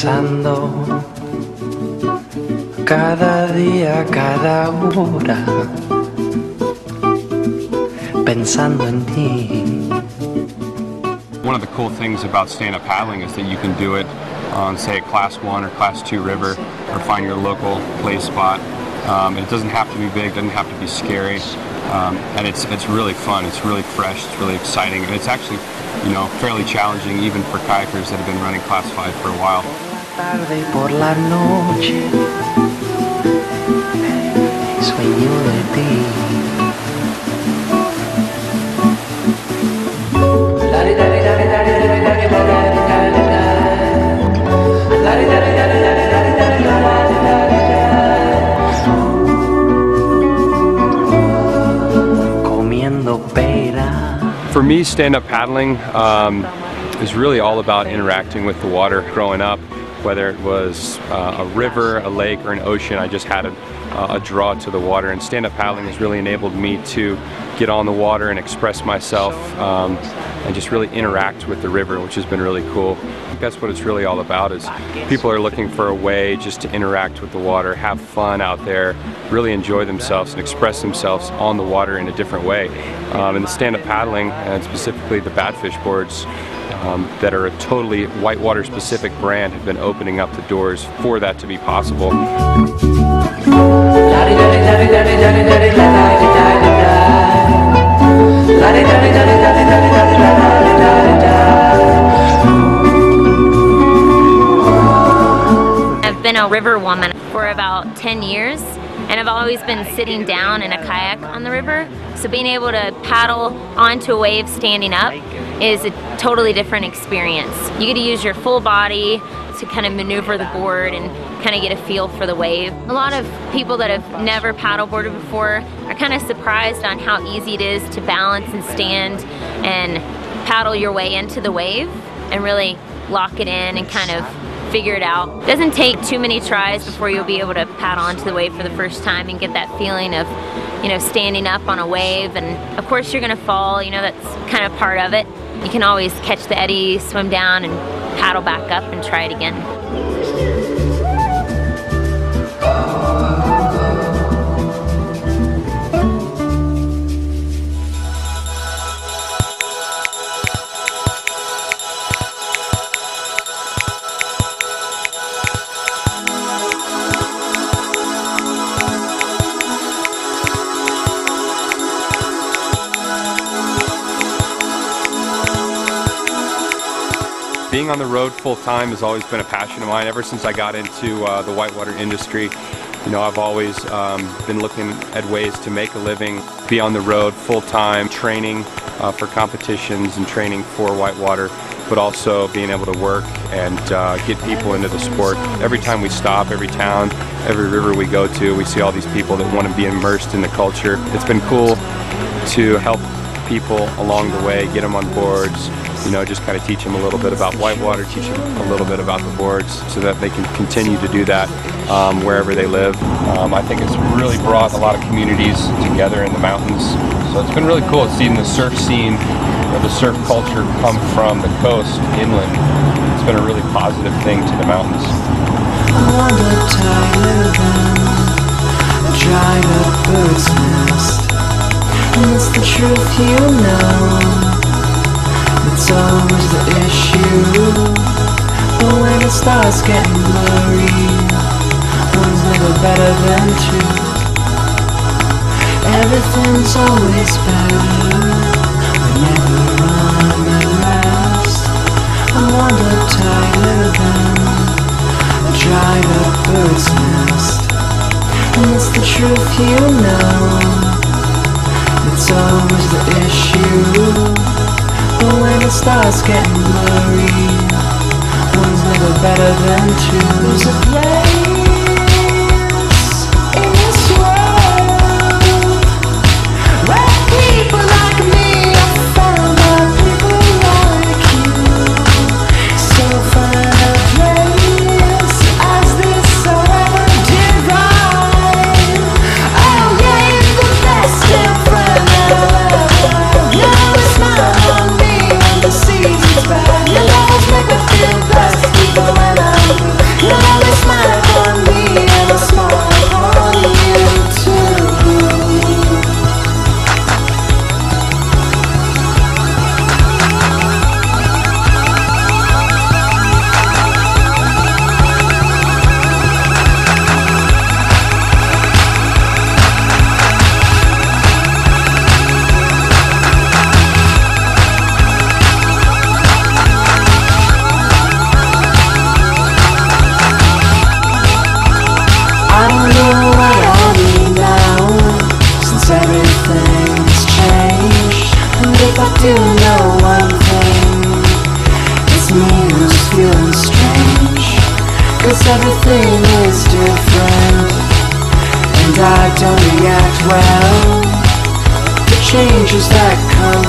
pensando cada día, cada hora, pensando en ti. One of the cool things about stand-up paddling is that you can do it on, say, a class one or class two river, or find your local play spot. Um, it doesn't have to be big, doesn't have to be scary, um, and it's it's really fun. It's really fresh. It's really exciting, and it's actually, you know, fairly challenging even for kayakers that have been running class five for a while. Tarde por la noche, sueño de ti. For me, stand-up paddling um, is really all about interacting with the water. Growing up, whether it was uh, a river, a lake, or an ocean, I just had a, a draw to the water. And stand-up paddling has really enabled me to get on the water and express myself um, and just really interact with the river, which has been really cool. That's what it's really all about is people are looking for a way just to interact with the water, have fun out there, really enjoy themselves and express themselves on the water in a different way. Um, and the stand-up paddling, and specifically the Badfish boards, um, that are a totally whitewater specific brand have been opening up the doors for that to be possible. I've been a river woman for about 10 years I've always been sitting down in a kayak on the river. So being able to paddle onto a wave standing up is a totally different experience. You get to use your full body to kind of maneuver the board and kind of get a feel for the wave. A lot of people that have never paddleboarded before are kind of surprised on how easy it is to balance and stand and paddle your way into the wave and really lock it in and kind of figure it out. It doesn't take too many tries before you'll be able to paddle onto the wave for the first time and get that feeling of, you know, standing up on a wave. And of course you're gonna fall, you know, that's kind of part of it. You can always catch the eddy, swim down and paddle back up and try it again. Being on the road full time has always been a passion of mine. Ever since I got into uh, the whitewater industry, you know, I've always um, been looking at ways to make a living, be on the road full time, training uh, for competitions and training for whitewater, but also being able to work and uh, get people into the sport. Every time we stop, every town, every river we go to, we see all these people that want to be immersed in the culture. It's been cool to help people along the way, get them on boards, you know, just kind of teach them a little bit about whitewater, teach them a little bit about the boards so that they can continue to do that um, wherever they live. Um, I think it's really brought a lot of communities together in the mountains. So it's been really cool seeing the surf scene or the surf culture come from the coast inland. It's been a really positive thing to the mountains. It's the truth you know. It's always the issue. But when it starts getting blurry, one's never better than two. Everything's always better. We never run and rest. I wonder tighter than a dried up bird's nest. And it's the truth you know. It's always the issue. It starts getting blurry, one's never better than two. Know one thing? It's me who's feeling everything is different. And I don't react well. The changes that come